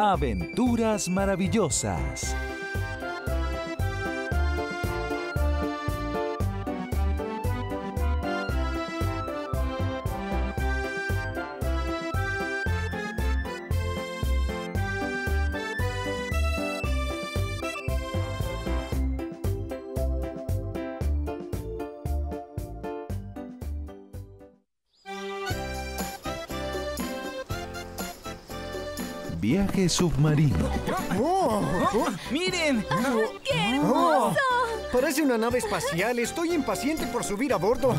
Aventuras maravillosas. Viaje submarino. ¡Miren! ¡Qué hermoso! Parece una nave espacial. Estoy impaciente por subir a bordo.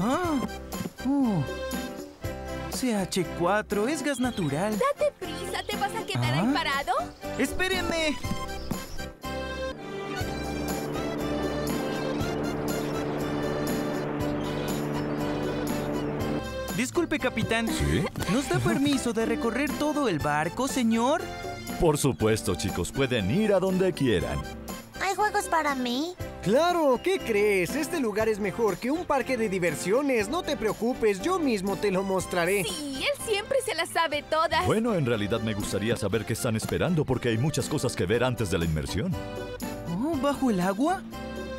Ah. Oh. CH4 es gas natural. Date prisa, ¿te vas a quedar ahí Ah. parado? ¡Espérenme! Disculpe, capitán. ¿Sí? ¿Nos da permiso de recorrer todo el barco, señor? Por supuesto, chicos, pueden ir a donde quieran. ¿Hay juegos para mí? Claro, ¿qué crees? Este lugar es mejor que un parque de diversiones. No te preocupes, yo mismo te lo mostraré. Sí, él siempre se las sabe todas. Bueno, en realidad me gustaría saber qué están esperando porque hay muchas cosas que ver antes de la inmersión. Oh, ¿Bajo el agua?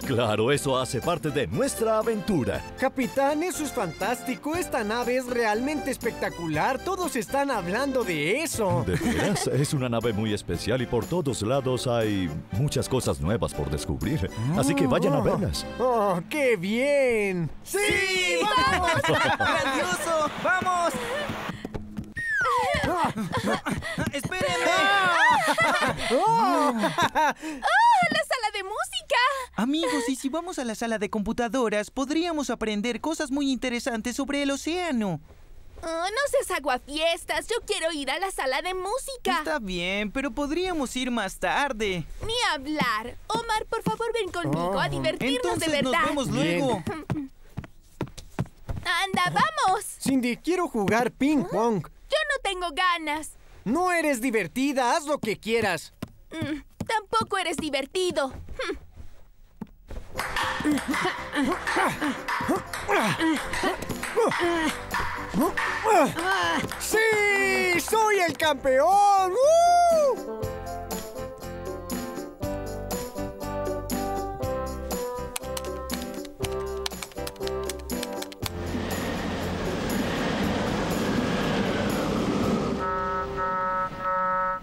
Claro, eso hace parte de nuestra aventura. Capitán, eso es fantástico. Esta nave es realmente espectacular. Todos están hablando de eso. De veras, es una nave muy especial y por todos lados hay muchas cosas nuevas por descubrir. Así que vayan a verlas. ¡Oh, qué bien! ¡Sí! ¡Vamos! ¡Grandioso! ¡Vamos! ¡Espérenme! ¡Oh, la sala de música! Amigos, y si vamos a la sala de computadoras, podríamos aprender cosas muy interesantes sobre el océano. Oh, no seas aguafiestas, yo quiero ir a la sala de música. Está bien, pero podríamos ir más tarde. Ni hablar. Omar, por favor, ven conmigo a divertirnos Entonces de verdad. nos vemos luego. Anda, vamos. Cindy, quiero jugar ping pong. Yo no tengo ganas. No eres divertida, haz lo que quieras. Mm, tampoco eres divertido. ¡Sí! ¡Soy el campeón! ¡Uh!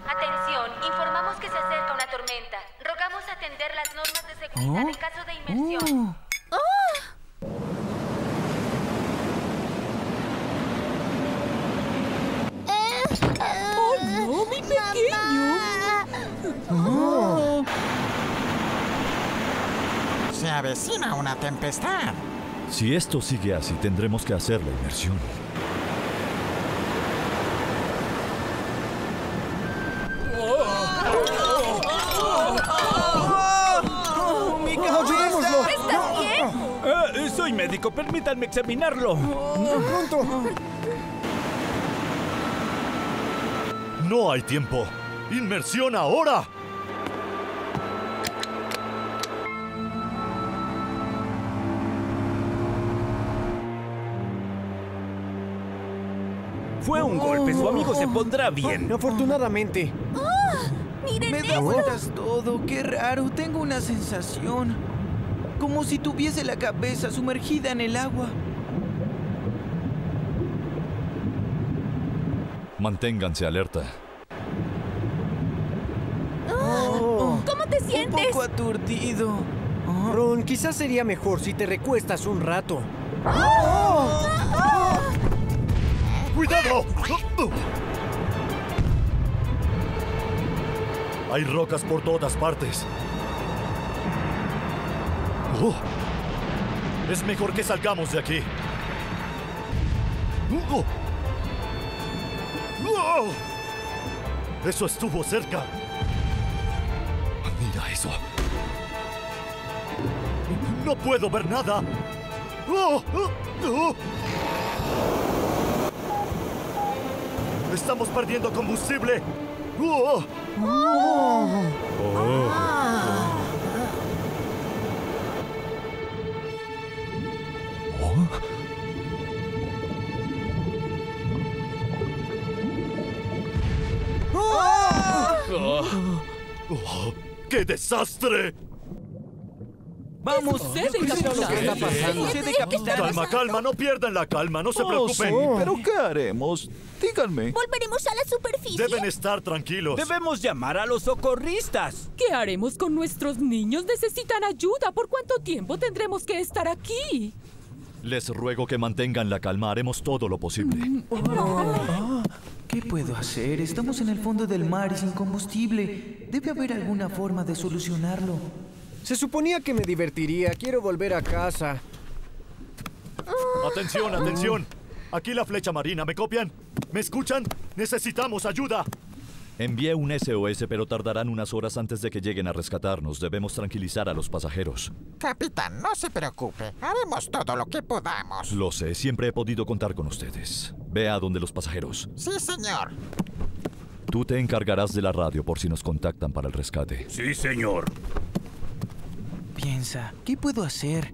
Atención, informamos que se acerca una tormenta. Rogamos atender las normas de seguridad ¿Oh? en caso Oh. ¡Oh, no, mi pequeño! Se avecina una tempestad. Si esto sigue así, tendremos que hacer la inmersión. Soy médico, permítanme examinarlo. ¡Pronto! No hay tiempo. ¡Inmersión ahora! Fue un golpe, su amigo se pondrá bien. Afortunadamente. Miren Me da vueltas todo, qué raro. Tengo una sensación. Como si tuviese la cabeza sumergida en el agua. Manténganse alerta. ¿Cómo te Un sientes? poco aturdido. Oh, Ron, quizás sería mejor si te recuestas un rato. ¡Cuidado! Hay rocas por todas partes. Es mejor que salgamos de aquí. Oh. Oh. Eso estuvo cerca. Mira eso. No puedo ver nada. Oh. Oh. Oh. Estamos perdiendo combustible. Oh. Oh, ¡Qué desastre! ¡Vamos! que está capitán? pasando. ¿Qué sucede, capitán? Calma, calma, no pierdan la calma, no se Oh, preocupen. sí, pero ¿qué haremos? Díganme. ¿Volveremos a la superficie? Deben estar tranquilos. Debemos llamar a los socorristas. ¿Qué haremos con nuestros niños? Necesitan ayuda. ¿Por cuánto tiempo tendremos que estar aquí? Les ruego que mantengan la calma, haremos todo lo posible. ¿Qué puedo hacer? Estamos en el fondo del mar y sin combustible. Debe haber alguna forma de solucionarlo. Se suponía que me divertiría. Quiero volver a casa. Atención, atención. Aquí la flecha marina, ¿me copian? ¿Me escuchan? Necesitamos ayuda. Envié un SOS, pero tardarán unas horas antes de que lleguen a rescatarnos. Debemos tranquilizar a los pasajeros. Capitán, no se preocupe. Haremos todo lo que podamos. Lo sé, siempre he podido contar con ustedes. Ve a donde los pasajeros. Sí, señor. Tú te encargarás de la radio por si nos contactan para el rescate. Sí, señor. Piensa, ¿qué puedo hacer?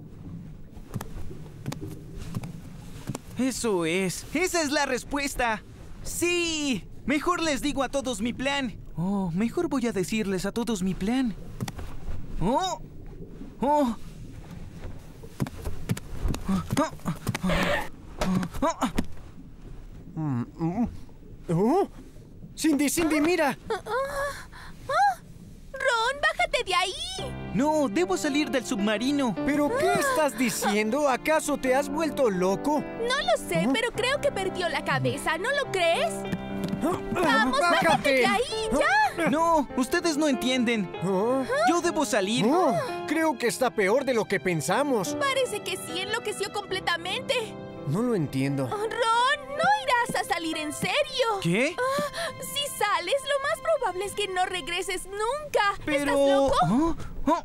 Eso es. Esa es la respuesta. Sí. Mejor les digo a todos mi plan. Oh, mejor voy a decirles a todos mi plan. Oh. Oh. Oh, Cindy, Cindy, mira. Ron, bájate de ahí. No, debo salir del submarino. ¿Pero qué estás diciendo? ¿Acaso te has vuelto loco? No lo sé, pero creo que perdió la cabeza. ¿No lo crees? Vamos, bájate ¡Bájate! de ahí, ya. No, ustedes no entienden. Oh, Yo debo salir. oh, creo que está peor de lo que pensamos. Parece que sí enloqueció completamente. No lo entiendo. Ron, no irás a salir en serio. ¿Qué? Ah, si sales, lo más probable es que no regreses nunca. Pero... ¿Estás loco? Oh, oh.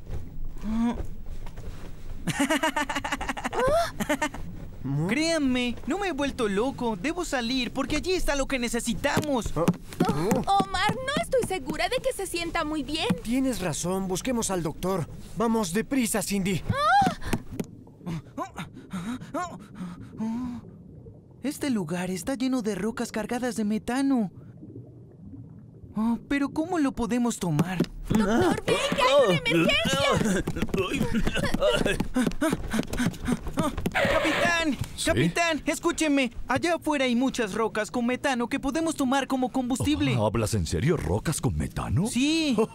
Créanme, no me he vuelto loco. Debo salir porque allí está lo que necesitamos. Omar, no estoy segura de que se sienta muy bien. Tienes razón, busquemos al doctor. Vamos, deprisa, Cindy. Este lugar está lleno de rocas cargadas de metano. Oh, pero ¿cómo lo podemos tomar? Doctor, ven, que hay una emergencia. ¡Capitán! ¿Sí? ¡Capitán! Escúcheme. Allá afuera hay muchas rocas con metano que podemos tomar como combustible. ¿Hablas en serio? ¿Rocas con metano? Sí.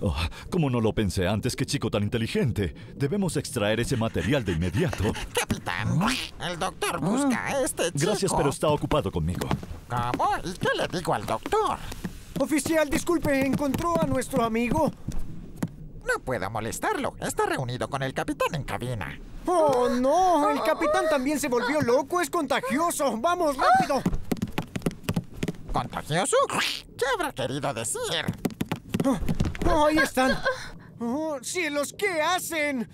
Oh, ¿Cómo no lo pensé antes? ¡Qué chico tan inteligente! Debemos extraer ese material de inmediato. Capitán, el doctor busca a este chico. Gracias, pero está ocupado conmigo. ¿Cómo? ¿Y qué le digo al doctor? Oficial, disculpe, ¿encontró a nuestro amigo? No puedo molestarlo. Está reunido con el capitán en cabina. ¡Oh, no! El capitán también se volvió loco, es contagioso. ¡Vamos, rápido! ¿Contagioso? ¿Qué habrá querido decir? Oh, ahí están. ¡Oh, cielos! ¿Qué hacen?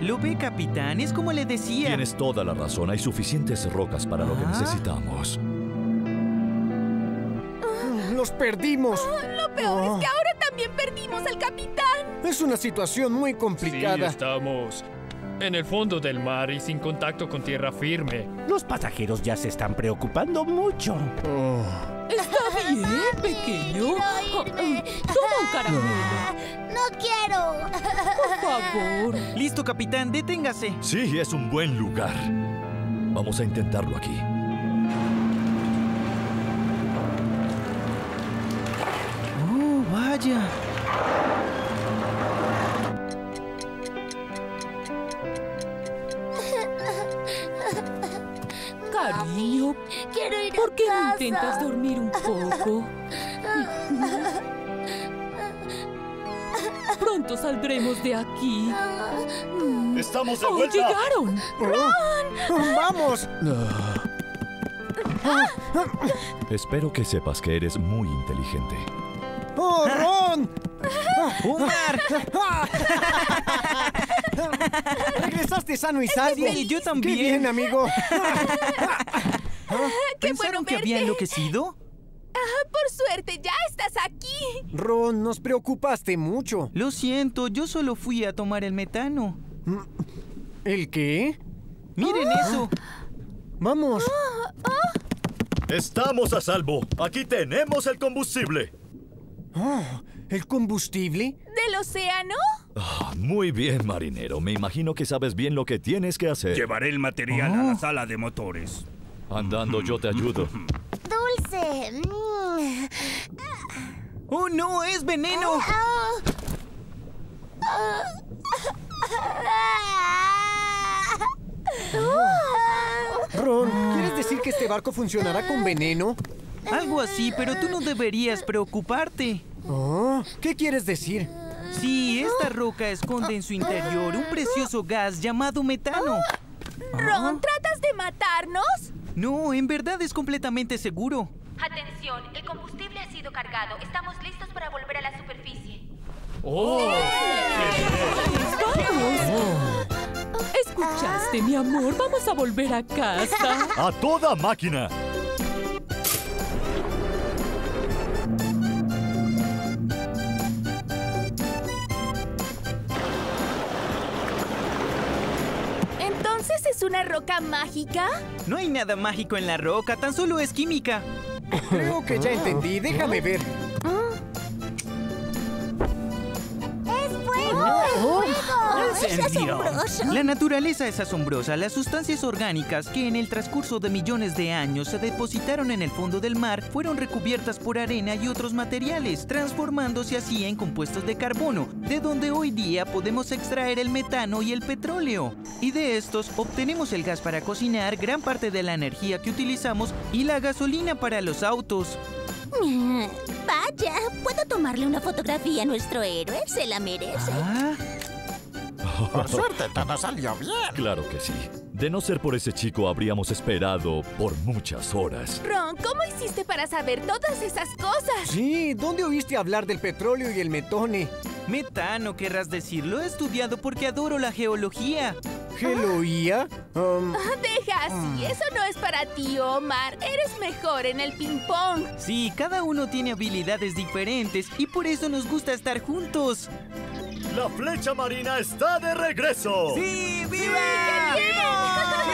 ¿Lo ve, capitán? Es como le decía. Tienes toda la razón. Hay suficientes rocas para lo que Ah. necesitamos. Los perdimos. Lo peor es que ahora también perdimos al capitán. Es una situación muy Sí, complicada. estamos en el fondo del mar y sin contacto con tierra firme. Los pasajeros ya se están preocupando mucho. ¿Está bien, pequeño? Irme. Toma un caramelo, No quiero. por favor. Listo, capitán, deténgase. Sí, es un buen lugar. Vamos a intentarlo aquí. Vaya. Cariño, Quiero ir ¿por qué a no intentas dormir un poco? Pronto saldremos de aquí. ¡Estamos de ¡Oh, vuelta! llegaron! Oh, ¡Vamos! Espero que sepas que eres muy inteligente. ¡Oh, Ron! ¡Omar! Regresaste sano y salvo. Sí, yo también. ¡Qué bien, amigo! ¡Qué ¿Pensaron bueno que había enloquecido? Ah, por suerte, ya estás aquí. Ron, nos preocupaste mucho. Lo siento, yo solo fui a tomar el metano. ¿El qué? Miren eso. Vamos. ¡Estamos a salvo! ¡Aquí tenemos el combustible! Oh, ¿El combustible? ¿Del océano? Ah, muy bien, marinero. Me imagino que sabes bien lo que tienes que hacer. Llevaré el material a la sala de motores. Andando, yo te ayudo. Dulce. Mm. ¡Oh, no! ¡Es veneno! Ron, ¿quieres decir que este barco funcionará con veneno? Algo así, pero tú no deberías preocuparte. Oh, ¿Qué quieres decir? Sí, esta roca esconde en su interior un precioso gas llamado metano. Ron, ¿tratas de matarnos? No, en verdad es completamente seguro. Atención, el combustible ha sido cargado. Estamos listos para volver a la superficie. ¿Escuchaste, mi amor? Vamos a volver a casa. ¡A toda máquina! Una roca mágica? No hay nada mágico en la roca, tan solo es química. Creo que ya entendí. Déjame ver. ¡Es asombroso! La naturaleza es asombrosa. Las sustancias orgánicas que en el transcurso de millones de años se depositaron en el fondo del mar fueron recubiertas por arena y otros materiales, transformándose así en compuestos de carbono, de donde hoy día podemos extraer el metano y el petróleo. Y de estos obtenemos el gas para cocinar, gran parte de la energía que utilizamos y la gasolina para los autos. Vaya, ¿puedo tomarle una fotografía a nuestro héroe? Se la merece. Ah, Por suerte todo salió bien. Claro que sí. De no ser por ese chico, habríamos esperado por muchas horas. Ron, ¿cómo hiciste para saber todas esas cosas? Sí, ¿dónde oíste hablar del petróleo y el metone? metano, querrás decir. Lo he estudiado porque adoro la geología. ¿Geloía? Um, Ah, Deja así, eso no es para ti, Omar. Eres mejor en el ping-pong. Sí, cada uno tiene habilidades diferentes y por eso nos gusta estar juntos. ¡La flecha marina está de regreso! ¡Sí, viva!